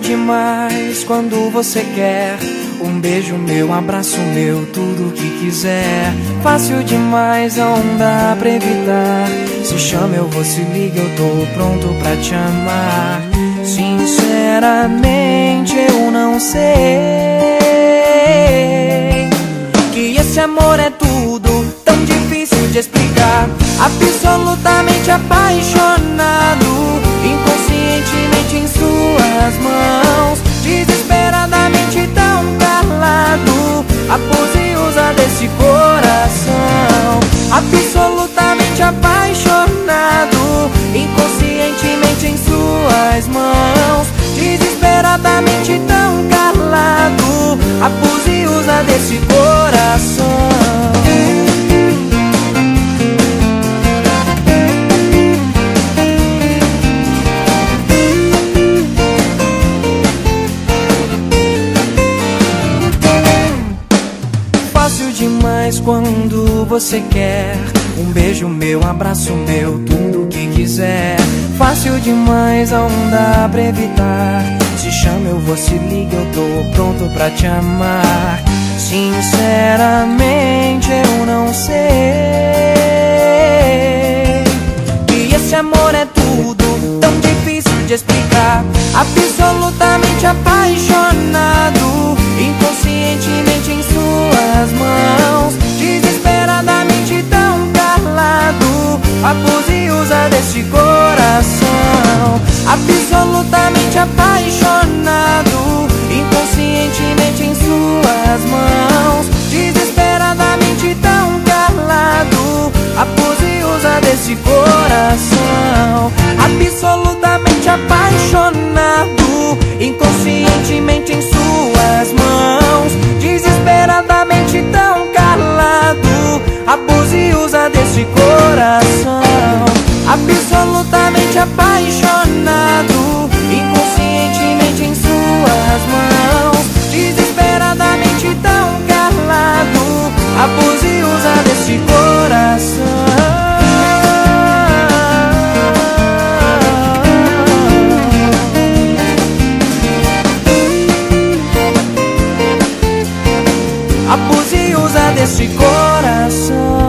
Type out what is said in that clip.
demais quando você quer. Um beijo meu, abraço meu, tudo que quiser. Fácil demais, não dá pra evitar. Se chama, eu vou, se liga, eu tô pronto pra te amar. Sinceramente, eu não sei. Que esse amor é tudo, tão difícil de explicar. Absolutamente apaixonado, inconscientemente em suas mãos. Demais quando você quer. Um beijo meu, abraço meu, tudo que quiser. Fácil demais, não dá pra evitar. Se chama, eu vou, se liga, eu tô pronto pra te amar. Sinceramente, eu não sei. Que esse amor é tudo, tão difícil de explicar. Absolutamente desse coração. Absolutamente apaixonado Inconscientemente em suas mãos. Desesperadamente tão calado A pose usa desse coração. Absolutamente apaixonado. completamente apaixonado, inconscientemente em suas mãos, desesperadamente tão calado, e usa deste coração. Abuse usa deste coração.